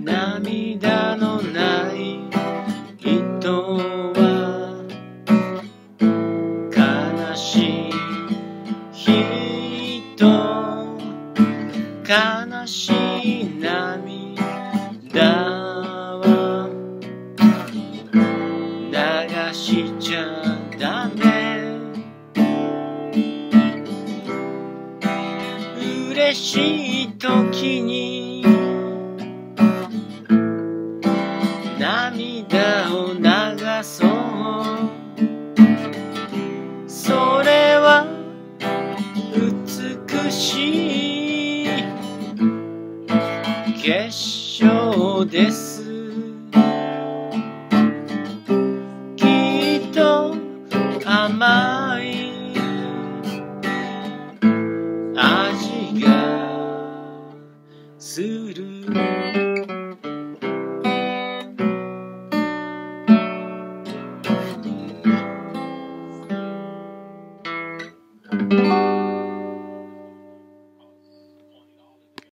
涙のない人は悲しい人悲しい涙流しちゃダメ。嬉しい時に涙を流そう。それは美しい結晶です。甘い。味がする「